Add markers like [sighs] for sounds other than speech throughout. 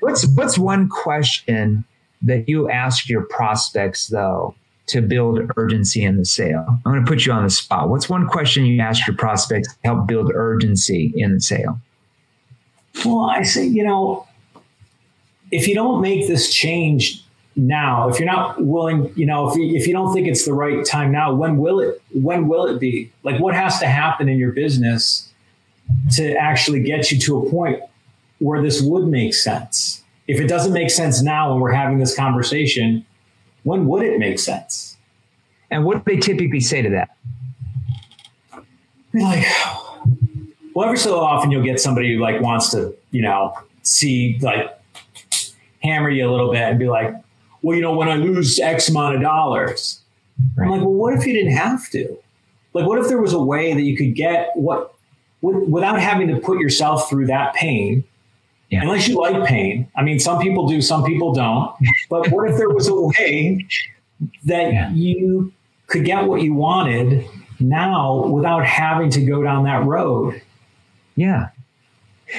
What's what's one question that you ask your prospects though to build urgency in the sale? I'm going to put you on the spot. What's one question you ask your prospects to help build urgency in the sale? Well, I say, you know, if you don't make this change now, if you're not willing, you know, if you, if you don't think it's the right time now, when will it when will it be? Like what has to happen in your business to actually get you to a point where this would make sense? If it doesn't make sense now when we're having this conversation, when would it make sense? And what do they typically say to that? Like, well, every so often you'll get somebody who like wants to, you know, see like hammer you a little bit and be like, well, you know, when I lose X amount of dollars, right. I'm like, well, what if you didn't have to? Like, what if there was a way that you could get what without having to put yourself through that pain? Yeah. Unless you like pain. I mean, some people do, some people don't. But what if there was a way that yeah. you could get what you wanted now without having to go down that road? Yeah.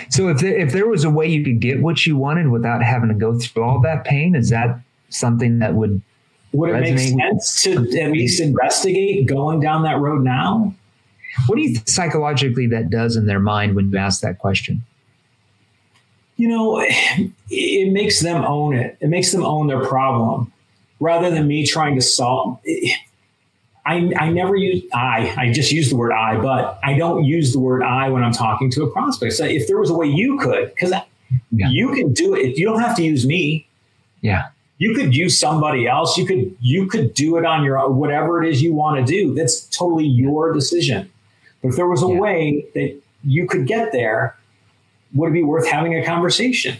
So if there, if there was a way you could get what you wanted without having to go through all that pain, is that something that would would it make sense to at least investigate going down that road now? What do you think psychologically that does in their mind when you ask that question? You know, it makes them own it. It makes them own their problem rather than me trying to solve. I, I never use I. I just use the word I, but I don't use the word I when I'm talking to a prospect. So if there was a way you could, because yeah. you can do it, If you don't have to use me. Yeah you could use somebody else. You could you could do it on your own, whatever it is you want to do. That's totally your decision. But if there was a yeah. way that you could get there, would it be worth having a conversation?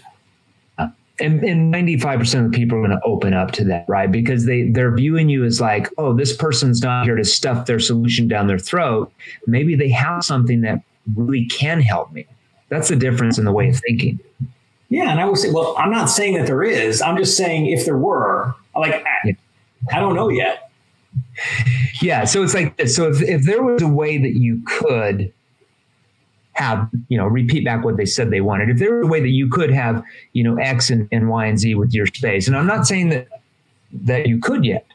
Uh, and, and 95% of the people are going to open up to that, right? Because they, they're viewing you as like, oh, this person's not here to stuff their solution down their throat. Maybe they have something that really can help me. That's the difference in the way of thinking. Yeah, and I would say, well, I'm not saying that there is. I'm just saying if there were, like, I, I don't know yet. [laughs] Yeah, so it's like this. so if if there was a way that you could have, you know, repeat back what they said they wanted. If there was a way that you could have, you know, X and, and Y and Z with your space, and I'm not saying that that you could yet,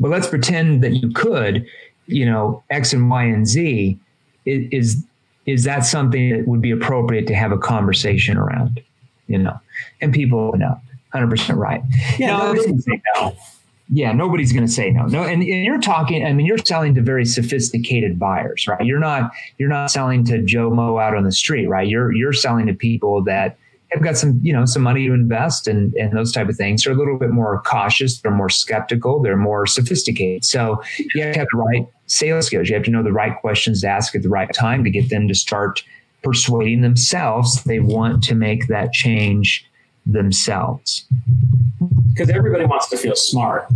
but let's pretend that you could, you know, X and Y and Z. Is is, is that something that would be appropriate to have a conversation around? you know, and people know, 100% right. Yeah, no, Yeah, nobody's going to say no. No, and, and you're talking. I mean, you're selling to very sophisticated buyers, right? You're not. You're not selling to Joe Mo out on the street, right? You're you're selling to people that have got some, you know, some money to invest and and those type of things. They're a little bit more cautious. They're more skeptical. They're more sophisticated. So you have to have the right sales skills. You have to know the right questions to ask at the right time to get them to start persuading themselves they want to make that change themselves. Because everybody wants to feel smart.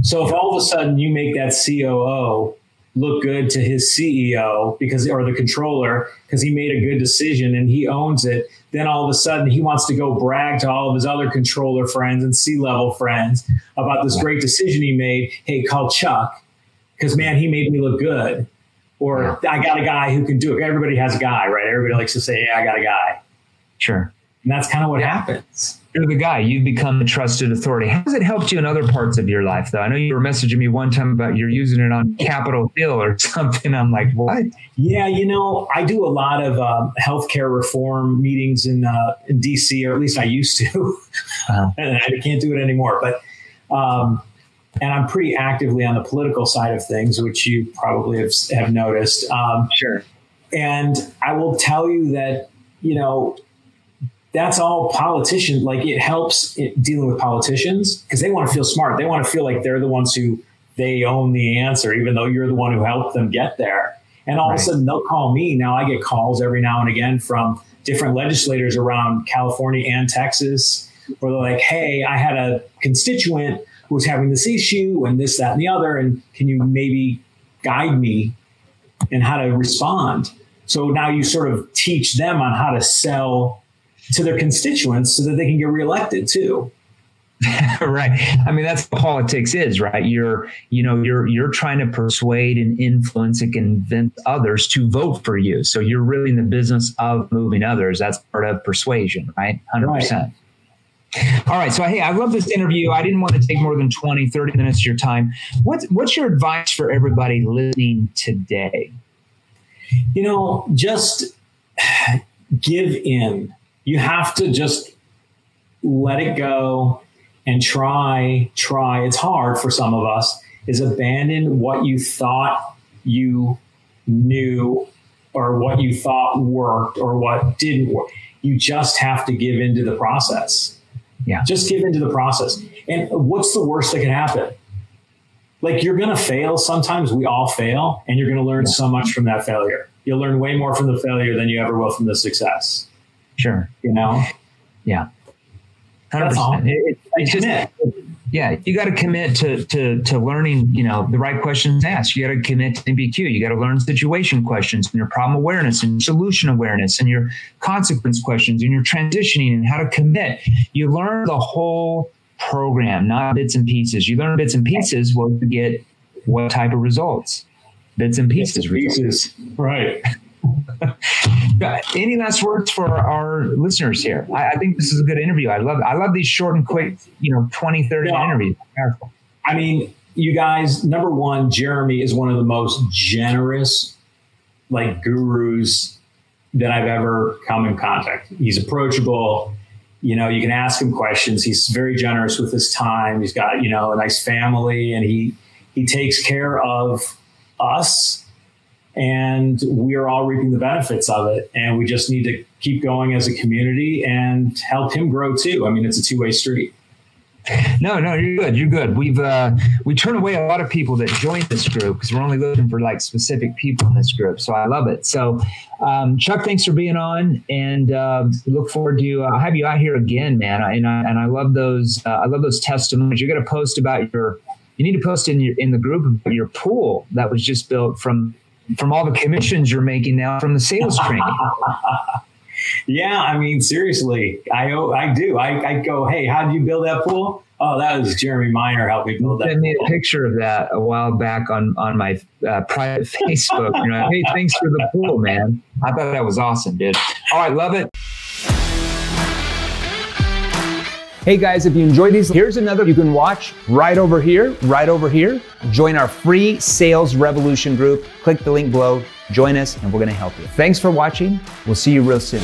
So if all of a sudden you make that COO look good to his CEO because or the controller because he made a good decision and he owns it, then all of a sudden he wants to go brag to all of his other controller friends and C-level friends about this great decision he made. Hey, call Chuck because man, he made me look good or. I got a guy who can do it. Everybody has a guy, right? Everybody likes to say, "Yeah, I got a guy." Sure. And that's kind of what yeah. happens. You're the guy. You've become a trusted authority. How has it helped you in other parts of your life, though? I know you were messaging me one time about you're using it on Capitol Hill or [laughs] something. I'm like, what? Yeah, you know, I do a lot of um, healthcare reform meetings in uh, in DC, or at least I used to. Uh-huh. [laughs] and I can't do it anymore. But um, and I'm pretty actively on the political side of things, which you probably have, have noticed. Um, sure. And I will tell you that, you know, that's all politicians. Like it helps it, dealing with politicians because they want to feel smart. They want to feel like they're the ones who they own the answer, even though you're the one who helped them get there. And all right. of a sudden they'll call me. Now I get calls every now and again from different legislators around California and Texas where they're like, hey, I had a constituent who's having this issue and this, that, and the other. And can you maybe guide me in how to respond? So now you sort of teach them on how to sell to their constituents so that they can get reelected too. [laughs] right. I mean, that's what politics is, right? You're, you know, you're you're trying to persuade and influence and convince others to vote for you. So you're really in the business of moving others. That's part of persuasion, right? Hundred right. percent. All right. So, hey, I love this interview. I didn't want to take more than 20, 30 minutes of your time. What's, what's your advice for everybody listening today? You know, just [sighs] give in. You have to just let it go and try, try. It's hard for some of us, is abandon what you thought you knew or what you thought worked or what didn't work. You just have to give into the process. Yeah. Just give into the process. And what's the worst that can happen? Like you're going to fail. Sometimes we all fail, and you're going to learn yeah. so much from that failure. You'll learn way more from the failure than you ever will from the success. Sure. You know? Yeah. 100%. It, it, just, yeah, you got to commit to, to, to learning, you know, the right questions asked. You got to commit to NEPQ. You got to learn situation questions and your problem awareness and solution awareness and your consequence questions and your transitioning and how to commit. You learn the whole program, not bits and pieces. You learn bits and pieces, well, you get what type of results? Bits and pieces. Bits and pieces. Right. Any last words for our listeners here? I, I, think this is a good interview. I love I love these short and quick, you know, 20, 30 yeah. interviews. Powerful. I mean, you guys, number one, Jeremy is one of the most generous like gurus that I've ever come in contact. He's approachable. You know, you can ask him questions. He's very generous with his time. He's got, you know, a nice family and he he takes care of us and we are all reaping the benefits of it. And we just need to keep going as a community and help him grow too. I mean, it's a two way street. No, no, you're good. You're good. We've uh, we turn away a lot of people that join this group because we're only looking for like specific people in this group. So I love it. So um, Chuck, thanks for being on, and uh, look forward to uh, have you out here again, man. And I and I love those. Uh, I love those testimonies. You're going to post about your. You need to post in your in the group your pool that was just built from from all the commissions you're making now from the sales training. [laughs] yeah, I mean, seriously, I I do. I, I go, hey, how did you build that pool? Oh, that was Jeremy Miner helped me build that. Send me a picture of that a while back on on my uh, private Facebook. You know, hey, thanks for the pool, man. I thought that was awesome, dude. All right, love it. Hey guys, if you enjoy these, here's another you can watch right over here, right over here. Join our free Sales Revolution group. Click the link below, join us, and we're gonna help you. Thanks for watching. We'll see you real soon.